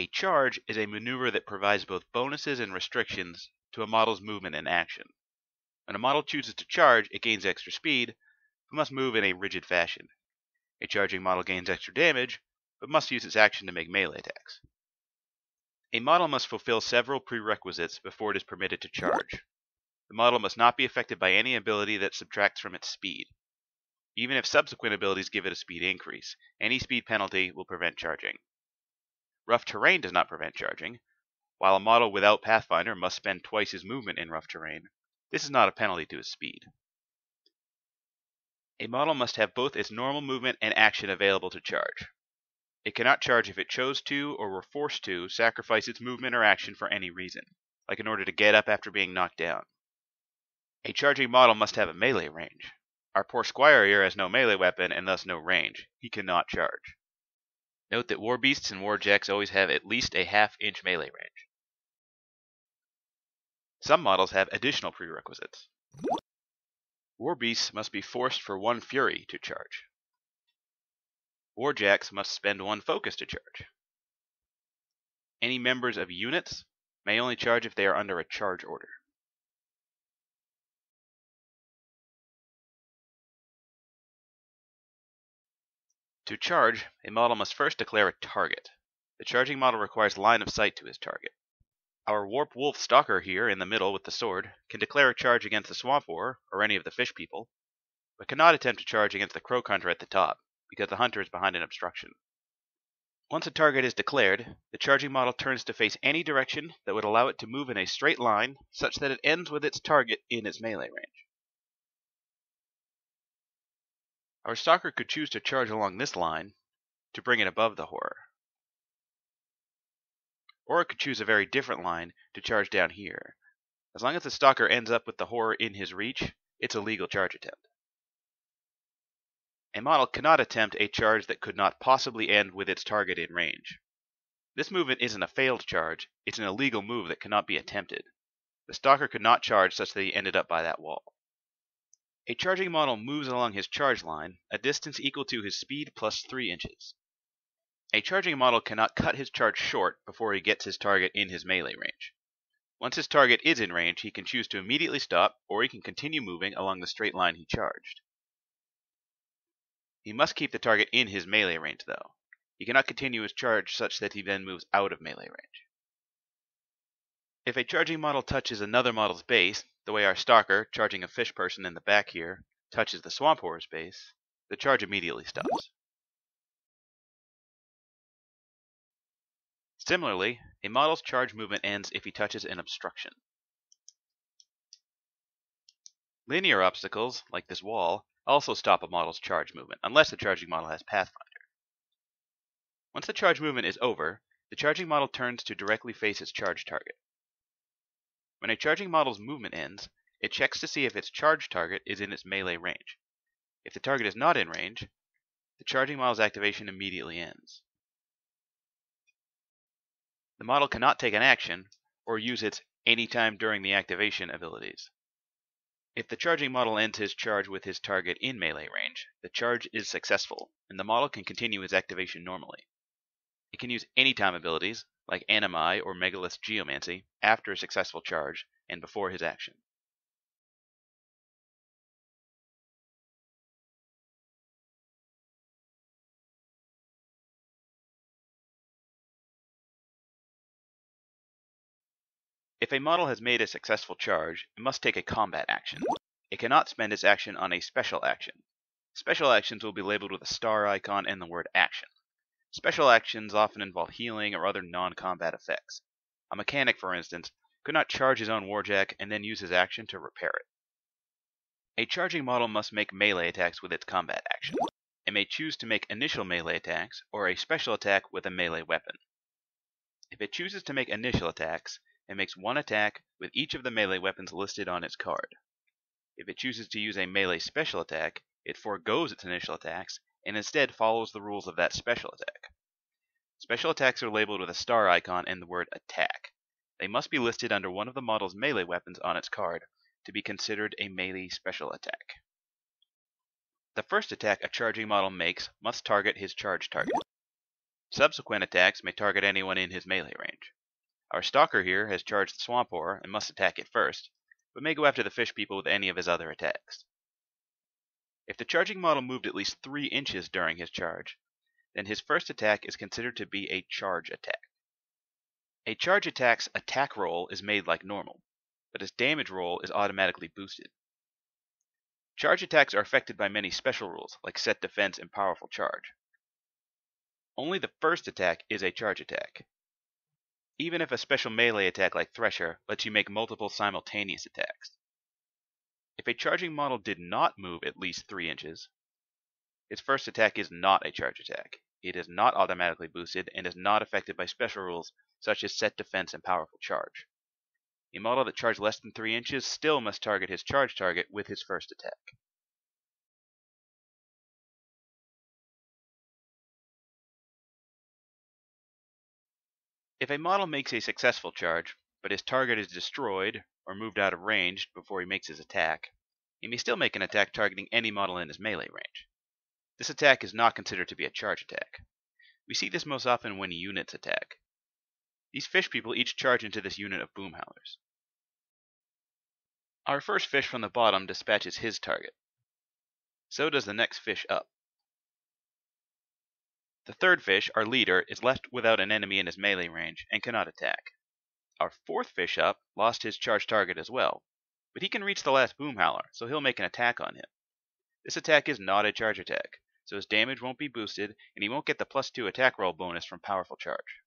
A charge is a maneuver that provides both bonuses and restrictions to a model's movement and action. When a model chooses to charge, it gains extra speed, but must move in a rigid fashion. A charging model gains extra damage, but must use its action to make melee attacks. A model must fulfill several prerequisites before it is permitted to charge. The model must not be affected by any ability that subtracts from its speed. Even if subsequent abilities give it a speed increase, any speed penalty will prevent charging. Rough terrain does not prevent charging. While a model without Pathfinder must spend twice his movement in rough terrain, this is not a penalty to his speed. A model must have both its normal movement and action available to charge. It cannot charge if it chose to or were forced to sacrifice its movement or action for any reason, like in order to get up after being knocked down. A charging model must have a melee range. Our poor squire here has no melee weapon and thus no range. He cannot charge. Note that war beasts and war jacks always have at least a half inch melee range. Some models have additional prerequisites. War beasts must be forced for one fury to charge. War jacks must spend one focus to charge. Any members of units may only charge if they are under a charge order. To charge, a model must first declare a target. The charging model requires line of sight to his target. Our Warp Wolf Stalker here in the middle with the sword can declare a charge against the Swamp Horror or any of the fish people, but cannot attempt to charge against the Croak Hunter at the top, because the hunter is behind an obstruction. Once a target is declared, the charging model turns to face any direction that would allow it to move in a straight line such that it ends with its target in its melee range. Our stalker could choose to charge along this line to bring it above the horror. Or it could choose a very different line to charge down here. As long as the stalker ends up with the horror in his reach, it's a legal charge attempt. A model cannot attempt a charge that could not possibly end with its target in range. This movement isn't a failed charge, it's an illegal move that cannot be attempted. The stalker could not charge such that he ended up by that wall. A charging model moves along his charge line, a distance equal to his speed plus 3 inches. A charging model cannot cut his charge short before he gets his target in his melee range. Once his target is in range, he can choose to immediately stop, or he can continue moving along the straight line he charged. He must keep the target in his melee range, though. He cannot continue his charge such that he then moves out of melee range. If a charging model touches another model's base, the way our stalker, charging a fish person in the back here, touches the swamp horror's base, the charge immediately stops. Similarly, a model's charge movement ends if he touches an obstruction. Linear obstacles, like this wall, also stop a model's charge movement, unless the charging model has Pathfinder. Once the charge movement is over, the charging model turns to directly face its charge target. When a charging model's movement ends, it checks to see if its charge target is in its melee range. If the target is not in range, the charging model's activation immediately ends. The model cannot take an action or use its anytime during the activation abilities. If the charging model ends his charge with his target in melee range, the charge is successful, and the model can continue his activation normally. It can use anytime abilities, like Animi or Megalith's Geomancy, after a successful charge and before his action. If a model has made a successful charge, it must take a combat action. It cannot spend its action on a special action. Special actions will be labeled with a star icon and the word action. Special actions often involve healing or other non-combat effects. A mechanic, for instance, could not charge his own warjack and then use his action to repair it. A charging model must make melee attacks with its combat action. It may choose to make initial melee attacks or a special attack with a melee weapon. If it chooses to make initial attacks, it makes one attack with each of the melee weapons listed on its card. If it chooses to use a melee special attack, it foregoes its initial attacks and instead follows the rules of that special attack. Special attacks are labeled with a star icon and the word attack. They must be listed under one of the model's melee weapons on its card to be considered a melee special attack. The first attack a charging model makes must target his charge target. Subsequent attacks may target anyone in his melee range. Our Stalker here has charged the Swamp Horror and must attack it first, but may go after the fish people with any of his other attacks. If the charging model moved at least 3 inches during his charge, then his first attack is considered to be a charge attack. A charge attack's attack roll is made like normal, but its damage roll is automatically boosted. Charge attacks are affected by many special rules, like set defense and powerful charge. Only the first attack is a charge attack. Even if a special melee attack like Thresher lets you make multiple simultaneous attacks. If a charging model did not move at least 3 inches, its first attack is not a charge attack. It is not automatically boosted and is not affected by special rules such as set defense and powerful charge. A model that charged less than 3 inches still must target his charge target with his first attack. If a model makes a successful charge, but his target is destroyed or moved out of range before he makes his attack, he may still make an attack targeting any model in his melee range. This attack is not considered to be a charge attack. We see this most often when units attack. These fish people each charge into this unit of boom howlers. Our first fish from the bottom dispatches his target. So does the next fish up. The third fish, our leader, is left without an enemy in his melee range and cannot attack. Our fourth fish up lost his charge target as well, but he can reach the last boom howler, so he'll make an attack on him. This attack is not a charge attack, so his damage won't be boosted and he won't get the plus 2 attack roll bonus from powerful charge.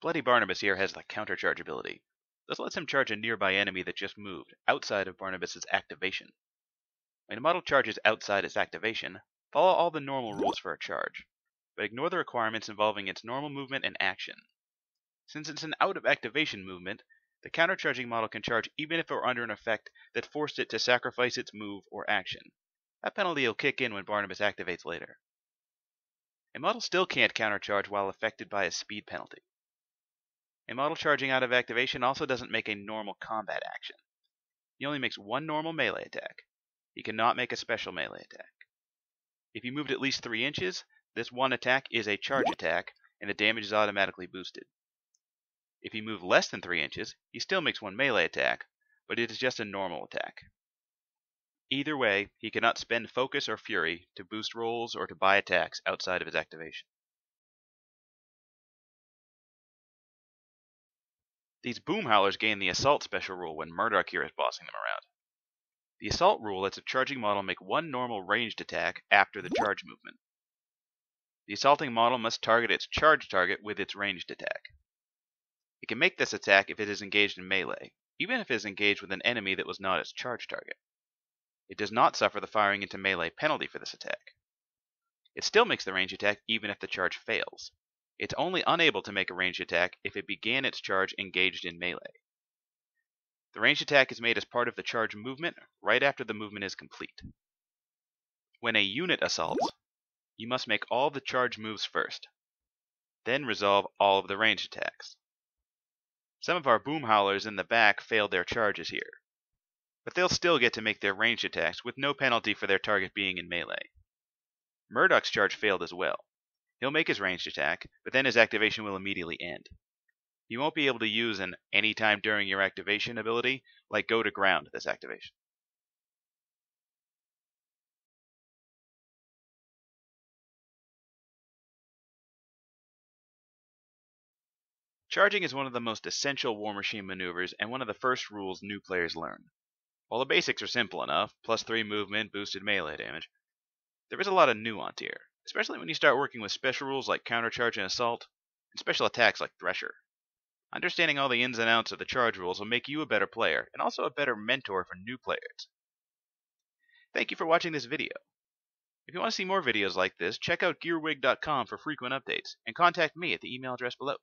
Bloody Barnabas here has the counter charge ability. This lets him charge a nearby enemy that just moved, outside of Barnabas's activation. When a model charges outside its activation, follow all the normal rules for a charge, but ignore the requirements involving its normal movement and action. Since it's an out-of-activation movement, the countercharging model can charge even if it were under an effect that forced it to sacrifice its move or action. That penalty will kick in when Barnabas activates later. A model still can't countercharge while affected by a speed penalty. A model charging out of activation also doesn't make a normal combat action. He only makes one normal melee attack. He cannot make a special melee attack. If you moved at least 3 inches, this one attack is a charge attack, and the damage is automatically boosted. If he moved less than 3 inches, he still makes one melee attack, but it is just a normal attack. Either way, he cannot spend focus or fury to boost rolls or to buy attacks outside of his activation. These boom howlers gain the assault special rule when Murdoch here is bossing them around. The assault rule lets a charging model make one normal ranged attack after the charge movement. The assaulting model must target its charge target with its ranged attack. It can make this attack if it is engaged in melee, even if it is engaged with an enemy that was not its charge target. It does not suffer the firing into melee penalty for this attack. It still makes the range attack even if the charge fails. It's only unable to make a ranged attack if it began its charge engaged in melee. The ranged attack is made as part of the charge movement right after the movement is complete. When a unit assaults, you must make all the charge moves first, then resolve all of the ranged attacks. Some of our boom howlers in the back failed their charges here, but they'll still get to make their ranged attacks with no penalty for their target being in melee. Murdoch's charge failed as well. He'll make his ranged attack, but then his activation will immediately end. You won't be able to use an anytime during your activation ability like go to ground this activation. Charging is one of the most essential Warmachine maneuvers and one of the first rules new players learn. While the basics are simple enough, plus 3 movement, boosted melee damage, there is a lot of nuance here especially when you start working with special rules like countercharge and assault, and special attacks like Thresher. Understanding all the ins and outs of the charge rules will make you a better player, and also a better mentor for new players. Thank you for watching this video. If you want to see more videos like this, check out gearwig.com for frequent updates, and contact me at the email address below.